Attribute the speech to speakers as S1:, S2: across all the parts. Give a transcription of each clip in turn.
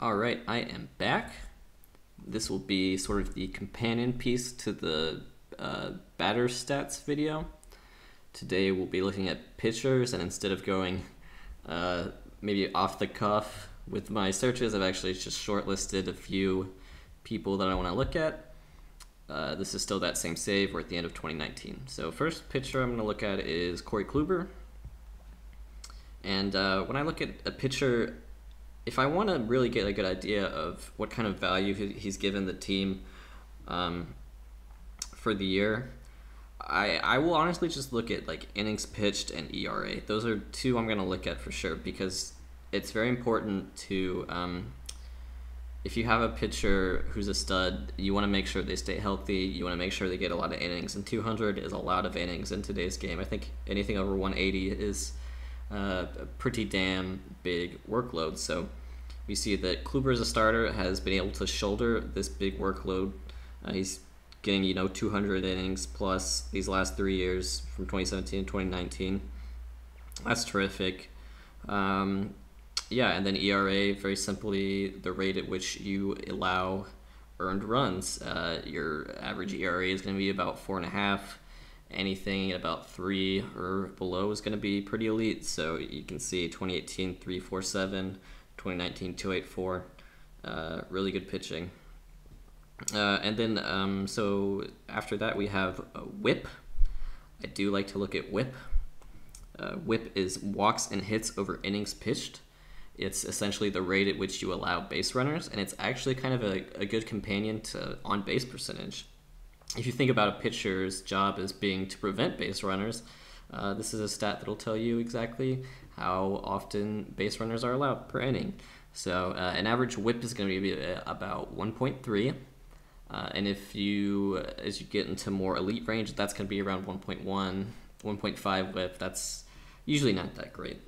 S1: All right, I am back. This will be sort of the companion piece to the uh, batter stats video. Today we'll be looking at pitchers, and instead of going uh, maybe off the cuff with my searches, I've actually just shortlisted a few people that I want to look at. Uh, this is still that same save. We're at the end of 2019. So first pitcher I'm going to look at is Corey Kluber. And uh, when I look at a pitcher if I want to really get a good idea of what kind of value he's given the team um, for the year, I I will honestly just look at like innings pitched and ERA. Those are two I'm going to look at for sure because it's very important to. Um, if you have a pitcher who's a stud, you want to make sure they stay healthy. You want to make sure they get a lot of innings, and 200 is a lot of innings in today's game. I think anything over 180 is uh, a pretty damn big workload. So we see that Kluber as a starter has been able to shoulder this big workload. Uh, he's getting you know 200 innings plus these last three years from 2017 to 2019. That's terrific. Um, yeah, and then ERA, very simply the rate at which you allow earned runs. Uh, your average ERA is going to be about four and a half anything at about three or below is going to be pretty elite. So you can see 2018 347, 2019 284, uh, really good pitching. Uh, and then um, so after that we have WHIP. I do like to look at WHIP. Uh, WHIP is walks and hits over innings pitched. It's essentially the rate at which you allow base runners, and it's actually kind of a, a good companion to on base percentage if you think about a pitcher's job as being to prevent base runners, uh, this is a stat that'll tell you exactly how often base runners are allowed per inning. So uh, an average WHIP is going to be about 1.3. Uh, and if you, as you get into more elite range, that's going to be around 1.1, 1.5 WHIP. That's usually not that great.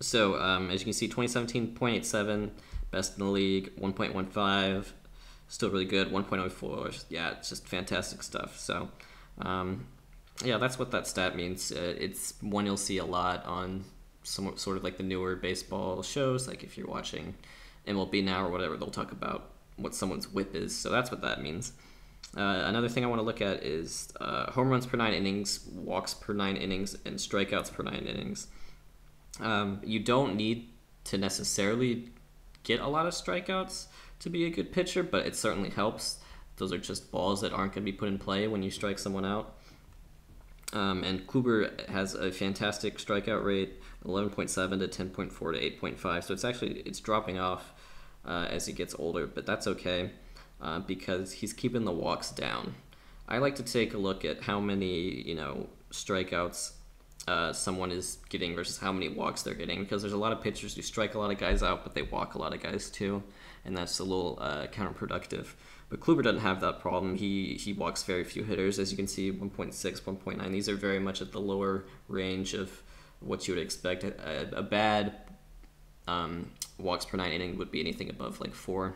S1: So um, as you can see, 2017.87, best in the league, 1.15, still really good. 1.04, yeah, it's just fantastic stuff. So, um, yeah, that's what that stat means. Uh, it's one you'll see a lot on some sort of like the newer baseball shows. Like if you're watching MLB Now or whatever, they'll talk about what someone's whip is. So that's what that means. Uh, another thing I want to look at is uh, home runs per nine innings, walks per nine innings, and strikeouts per nine innings. Um, you don't need to necessarily get a lot of strikeouts to be a good pitcher, but it certainly helps. Those are just balls that aren't going to be put in play when you strike someone out. Um, and Kluber has a fantastic strikeout rate, 11.7 to 10.4 to 8.5. So it's actually it's dropping off uh, as he gets older, but that's okay uh, because he's keeping the walks down. I like to take a look at how many you know strikeouts uh, someone is getting versus how many walks they're getting because there's a lot of pitchers who strike a lot of guys out, but they walk a lot of guys too and that's a little uh, counterproductive. But Kluber doesn't have that problem. He he walks very few hitters, as you can see, 1.6, 1.9. These are very much at the lower range of what you would expect. A, a bad um, walks per nine inning would be anything above like four.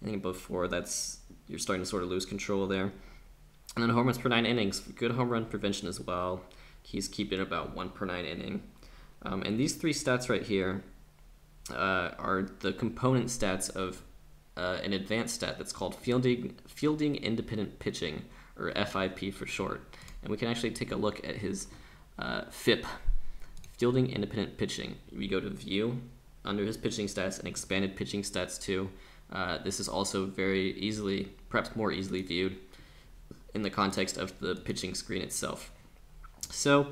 S1: Anything above four, that's you're starting to sort of lose control there. And then home runs per nine innings, good home run prevention as well. He's keeping about one per nine inning. Um, and these three stats right here uh, are the component stats of uh, an advanced stat that's called fielding fielding independent pitching or FIP for short. And we can actually take a look at his uh, FIP, fielding independent pitching. We go to view under his pitching stats and expanded pitching stats too. Uh, this is also very easily, perhaps more easily viewed in the context of the pitching screen itself. So,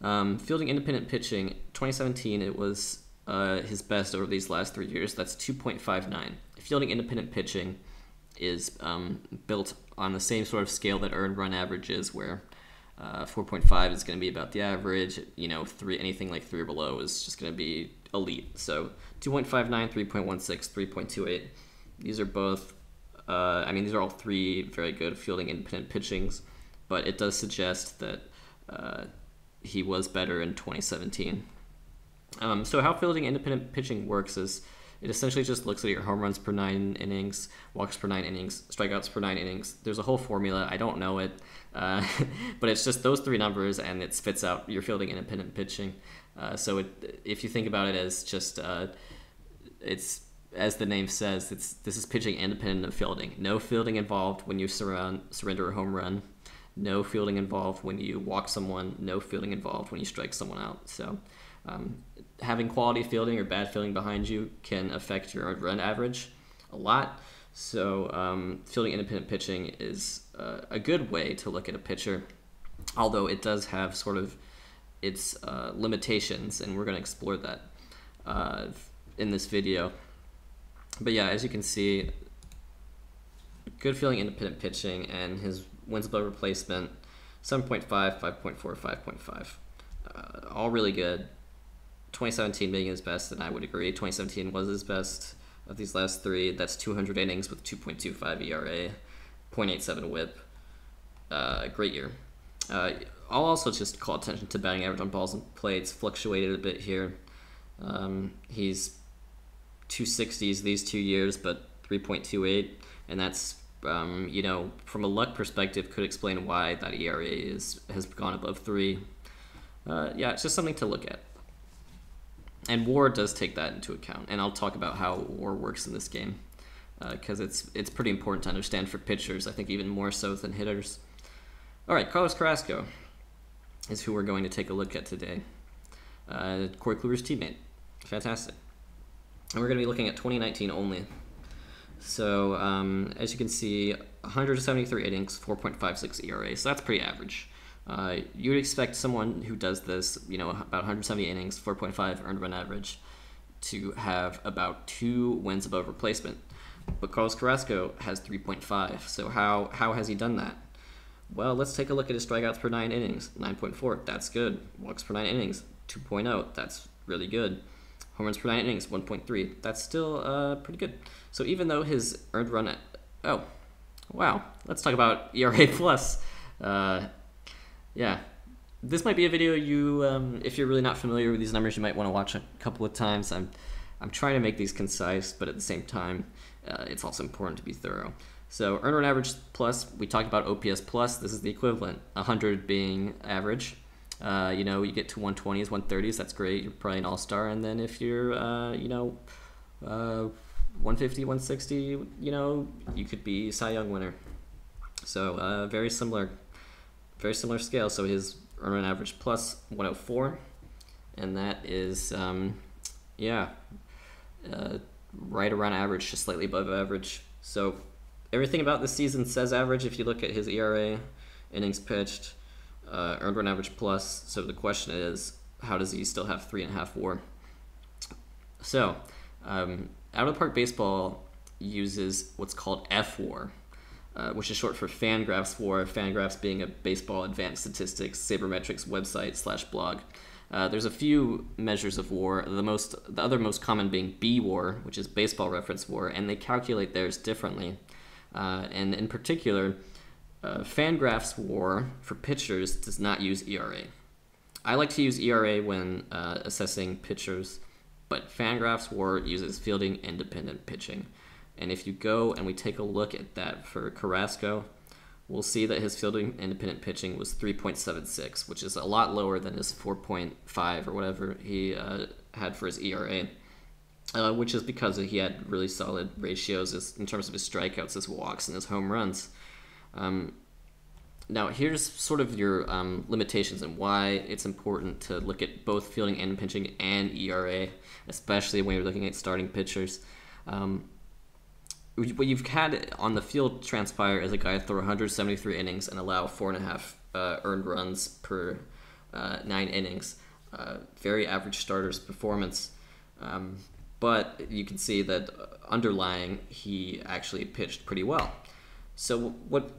S1: um, fielding independent pitching, 2017, it was uh, his best over these last three years. That's 2.59. Fielding independent pitching is um, built on the same sort of scale that earned run average is, where uh, 4.5 is going to be about the average. You know, three anything like three or below is just going to be elite. So 2.59, 3.16, 3.28. These are both. Uh, I mean, these are all three very good fielding independent pitchings, but it does suggest that uh, he was better in 2017. Um, so how fielding independent pitching works is it essentially just looks at your home runs per nine innings, walks per nine innings, strikeouts per nine innings. There's a whole formula. I don't know it, uh, but it's just those three numbers, and it spits out your fielding independent pitching. Uh, so it, if you think about it as just uh, it's as the name says, it's this is pitching independent of fielding. No fielding involved when you surround, surrender a home run. No fielding involved when you walk someone. No fielding involved when you strike someone out. So, um, having quality fielding or bad fielding behind you can affect your run average a lot. So, um, fielding independent pitching is uh, a good way to look at a pitcher, although it does have sort of its uh, limitations, and we're going to explore that uh, in this video. But yeah, as you can see, good fielding independent pitching, and his wins above replacement 7.5, 5.4, 5.5. Uh, all really good. 2017 being his best, and I would agree. 2017 was his best of these last three. That's 200 innings with 2.25 ERA, 0.87 WHIP. Uh, great year. Uh, I'll also just call attention to batting average on balls and plates. Fluctuated a bit here. Um, he's 260s these two years, but 3.28, and that's um, you know from a luck perspective could explain why that ERA is has gone above three. Uh, yeah, it's just something to look at. And WAR does take that into account, and I'll talk about how WAR works in this game because uh, it's it's pretty important to understand for pitchers. I think even more so than hitters. All right, Carlos Carrasco is who we're going to take a look at today. Uh, Corey Kluber's teammate. Fantastic. And we're going to be looking at 2019 only. So, um, as you can see, 173 innings, 4.56 ERA. So that's pretty average. Uh, you would expect someone who does this, you know, about 170 innings, 4.5 earned run average, to have about two wins above replacement. But Carlos Carrasco has 3.5. So how how has he done that? Well, let's take a look at his strikeouts per nine innings. 9.4, that's good. Walks per nine innings, 2.0, that's really good. Home runs per nine innings, 1.3, that's still uh, pretty good. So even though his earned run, at, oh, wow. Let's talk about ERA plus. Uh, yeah, this might be a video you, um, if you're really not familiar with these numbers, you might want to watch a couple of times. I'm, I'm trying to make these concise, but at the same time, uh, it's also important to be thorough. So earn run average plus, we talked about OPS plus. This is the equivalent, 100 being average. Uh, you know, you get to 120s, 130s, that's great. You're probably an all-star. And then if you're, uh, you know, uh, 150, 160, you know, you could be Cy Young winner. So uh, very similar, very similar scale. So his earned run average plus 104, and that is, um, yeah, uh, right around average, just slightly above average. So everything about this season says average if you look at his ERA, innings pitched, uh, earned run average plus. So the question is, how does he still have three and a half WAR? So, um, out of the park baseball uses what's called F-WAR, uh, which is short for Fangraphs WAR. Fangraphs being a baseball advanced statistics sabermetrics website slash blog. Uh, there's a few measures of WAR. The most, the other most common being B-WAR, which is baseball reference WAR, and they calculate theirs differently. Uh, and in particular, uh, Fangraphs WAR for pitchers does not use ERA. I like to use ERA when uh, assessing pitchers, but Fangraphs WAR uses fielding independent pitching. And if you go and we take a look at that for Carrasco, we'll see that his fielding independent pitching was 3.76, which is a lot lower than his 4.5 or whatever he uh, had for his ERA uh, which is because he had really solid ratios in terms of his strikeouts, his walks, and his home runs. Um, now, here's sort of your um, limitations and why it's important to look at both fielding and pitching and ERA, especially when you're looking at starting pitchers. Um, what you've had on the field transpire is a guy throw 173 innings and allow four and a half uh, earned runs per uh, nine innings. Uh, very average starter's performance. Um, but you can see that underlying he actually pitched pretty well. So what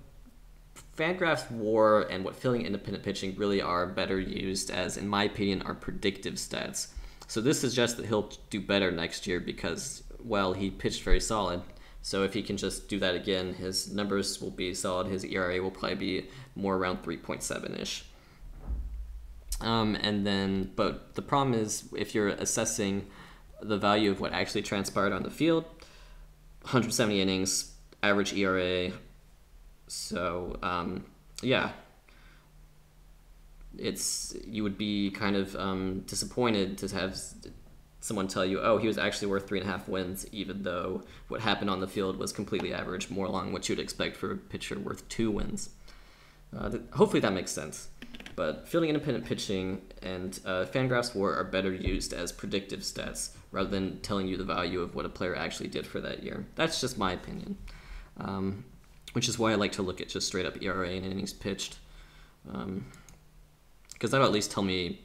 S1: Fangraphs WAR and what fielding independent pitching really are better used as, in my opinion, are predictive stats. So this suggests that he'll do better next year because, well, he pitched very solid. So if he can just do that again, his numbers will be solid. His ERA will probably be more around 3.7 ish. Um, and then, but the problem is if you're assessing the value of what actually transpired on the field 170 innings, average ERA. So, um, yeah, it's you would be kind of um, disappointed to have someone tell you, oh, he was actually worth three and a half wins, even though what happened on the field was completely average, more along what you'd expect for a pitcher worth two wins. Uh, th- hopefully that makes sense. But fielding independent pitching and uh, Fangraphs WAR are better used as predictive stats rather than telling you the value of what a player actually did for that year. That's just my opinion. Um, which is why I like to look at just straight up ERA and innings pitched. Because um, that'll at least tell me,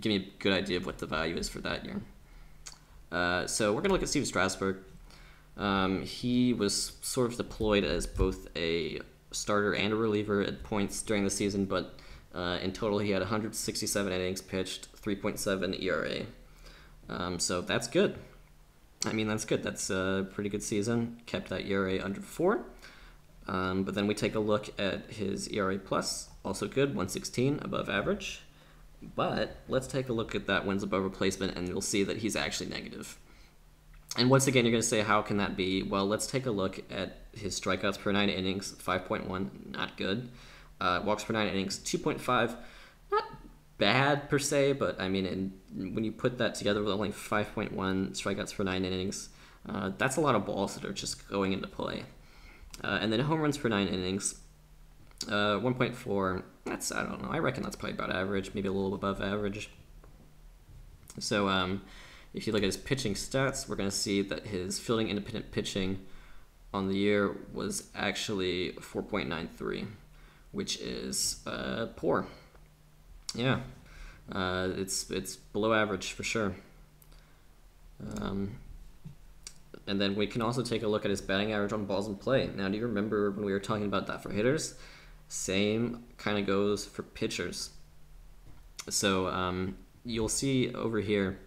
S1: give me a good idea of what the value is for that year. Uh, so we're going to look at Steve Strasburg. Um, he was sort of deployed as both a starter and a reliever at points during the season, but uh, in total he had 167 innings pitched, 3.7 ERA. Um, so that's good. I mean, that's good. That's a pretty good season. Kept that ERA under four. Um, but then we take a look at his ERA plus, also good, 116, above average. But let's take a look at that wins above replacement, and you'll see that he's actually negative. And once again, you're going to say, how can that be? Well, let's take a look at his strikeouts per nine innings, 5.1, not good. Uh, walks per nine innings, 2.5, not bad per se, but I mean, in, when you put that together with only 5.1 strikeouts per nine innings, uh, that's a lot of balls that are just going into play. Uh, and then home runs per nine innings, uh, 1.4. That's I don't know. I reckon that's probably about average, maybe a little above average. So um, if you look at his pitching stats, we're going to see that his fielding independent pitching on the year was actually 4.93, which is uh, poor. Yeah, uh, it's it's below average for sure. Um, and then we can also take a look at his batting average on balls in play. Now, do you remember when we were talking about that for hitters? Same kind of goes for pitchers. So um, you'll see over here,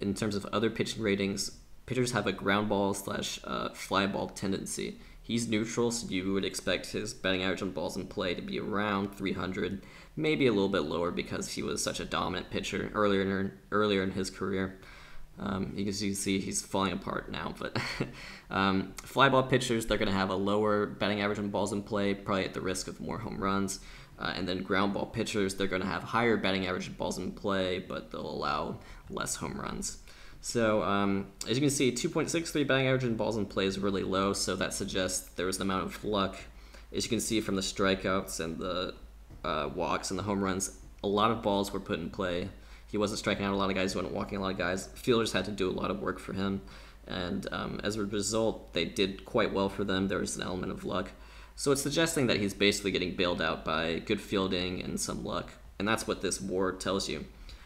S1: in terms of other pitching ratings, pitchers have a ground ball slash uh, fly ball tendency. He's neutral, so you would expect his batting average on balls in play to be around 300 maybe a little bit lower because he was such a dominant pitcher earlier in earlier in his career. Um, you can see he's falling apart now, but um, fly ball pitchers they're going to have a lower batting average on balls in play, probably at the risk of more home runs. Uh, and then ground ball pitchers they're going to have higher batting average on balls in play, but they'll allow less home runs. So um, as you can see, 2.63 batting average on balls in play is really low, so that suggests there was an amount of luck. As you can see from the strikeouts and the uh, walks and the home runs, a lot of balls were put in play. He wasn't striking out a lot of guys, he wasn't walking a lot of guys. Fielders had to do a lot of work for him. And um, as a result, they did quite well for them. There was an element of luck. So it's suggesting that he's basically getting bailed out by good fielding and some luck. And that's what this war tells you.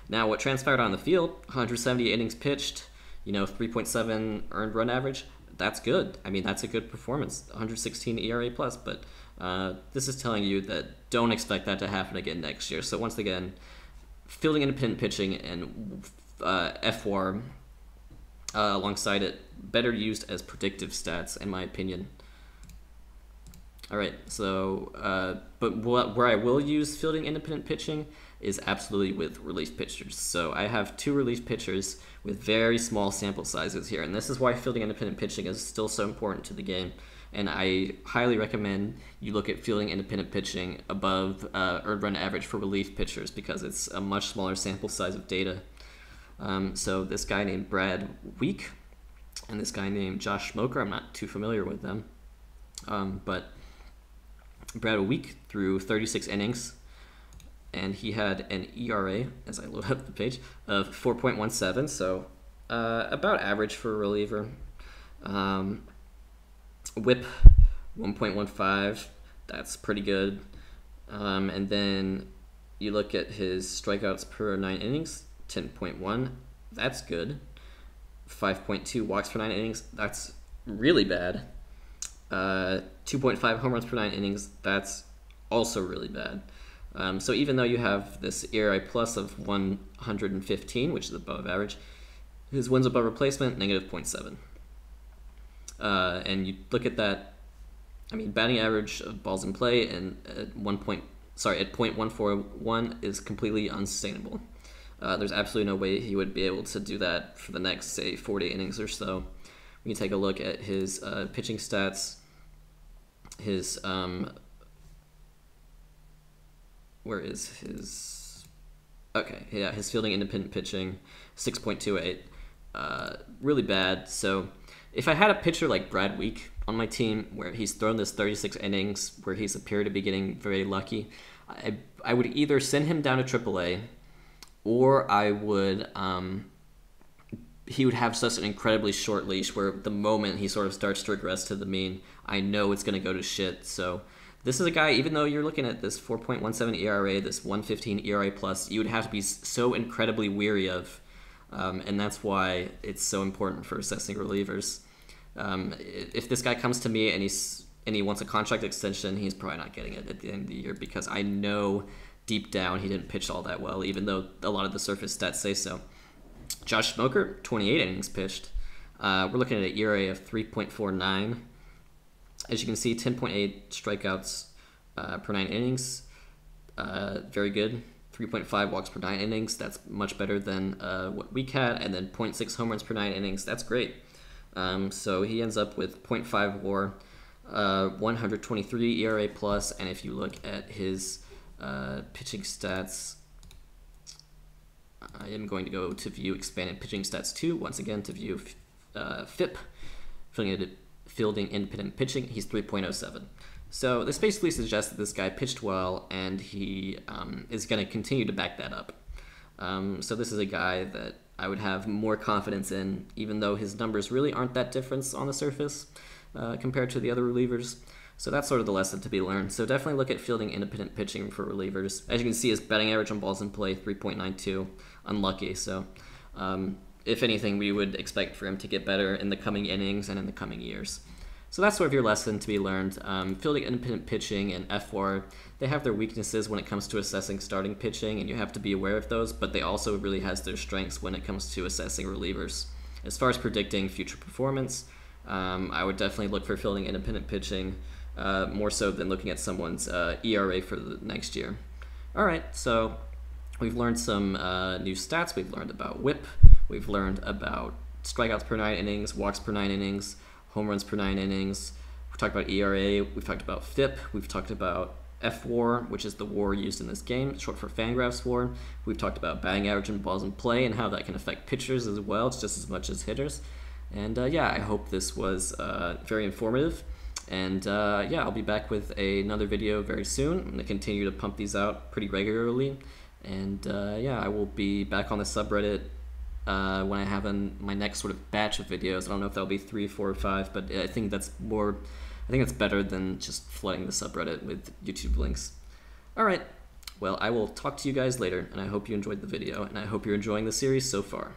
S1: Now, what transpired on the field 170 innings pitched, you know, 3.7 earned run average. That's good. I mean, that's a good performance. 116 ERA plus, but uh, this is telling you that don't expect that to happen again next year. So once again, fielding independent pitching and uh, FWAR uh, alongside it, better used as predictive stats, in my opinion. All right, so uh, but what, where I will use fielding independent pitching is absolutely with relief pitchers. So I have two relief pitchers with very small sample sizes here, and this is why fielding independent pitching is still so important to the game and I highly recommend you look at fielding independent pitching above uh, earned run average for relief pitchers because it's a much smaller sample size of data. Um, so this guy named Brad Wieck and this guy named Josh Smoker, I'm not too familiar with them, um, but Brad Wieck threw 36 innings and he had an ERA, as I load up the page, of 4.17, so uh, about average for a reliever. Um, whip 1.15 that's pretty good. Um, and then you look at his strikeouts per nine innings 10.1 that's good. 5.2 walks per nine innings that's really bad. Uh, 2.5 home runs per nine innings that's also really bad. Um, so even though you have this ERA plus of 115 which is above average his wins above replacement negative 0.7 uh, and you look at that, I mean, batting average of balls in play and at one point, sorry, at point one four one is completely unsustainable. Uh, there's absolutely no way he would be able to do that for the next, say, 40 innings or so. We can take a look at his uh, pitching stats, his um, where is his okay yeah his fielding independent pitching 6.28 uh, really bad. So if I had a pitcher like Brad Wieck on my team, where he's thrown this 36 innings, where he's appeared to be getting very lucky, I, I would either send him down to AAA, or I would um, he would have such an incredibly short leash where the moment he sort of starts to regress to the mean, I know it's going to go to shit. So this is a guy, even though you're looking at this 4.17 ERA, this 115 ERA plus, you would have to be so incredibly weary of. Um, and that's why it's so important for assessing relievers. Um, if this guy comes to me and he's and he wants a contract extension, he's probably not getting it at the end of the year because I know deep down he didn't pitch all that well, even though a lot of the surface stats say so. Josh Smoker, 28 innings pitched. Uh, we're looking at an ERA of 3.49. As you can see, 10.8 strikeouts uh, per nine innings. Uh, very good. 3.5 walks per nine innings. That's much better than uh, what we had. And then 0.6 home runs per nine innings. That's great. Um, so he ends up with 0.5 WAR, uh, 123 ERA plus, and if you look at his uh, pitching stats, I am going to go to view expanded pitching stats 2, once again to view uh, FIP, fielding, fielding independent pitching, he's 3.07. So this basically suggests that this guy pitched well and he um, is going to continue to back that up. Um, so this is a guy that I would have more confidence in, even though his numbers really aren't that different on the surface uh, compared to the other relievers. So that's sort of the lesson to be learned. So definitely look at fielding independent pitching for relievers. As you can see, his batting average on balls in play 3.92, unlucky. So um, if anything, we would expect for him to get better in the coming innings and in the coming years. So that's sort of your lesson to be learned. Um, fielding independent pitching and F-WAR, they have their weaknesses when it comes to assessing starting pitching, and you have to be aware of those, but they also really has their strengths when it comes to assessing relievers. As far as predicting future performance, um, I would definitely look for fielding independent pitching uh, more so than looking at someone's uh, ERA for the next year. All right, so we've learned some uh, new stats. We've learned about WHIP. We've learned about strikeouts per nine innings, walks per nine innings, home runs per nine innings. We've talked about ERA. We've talked about FIP. We've talked about F-WAR, which is the WAR used in this game, short for Fangraphs WAR. We've talked about batting average and balls in play and how that can affect pitchers as well, it's just as much as hitters. And uh, yeah, I hope this was uh, very informative. And uh, yeah, I'll be back with a, another video very soon. I'm going to continue to pump these out pretty regularly. And uh, yeah, I will be back on the subreddit uh, when I have an, my next sort of batch of videos. I don't know if that'll be three, four, or five, but I think that's more, I think that's better than just flooding the subreddit with YouTube links. All right, well, I will talk to you guys later, and I hope you enjoyed the video, and I hope you're enjoying the series so far.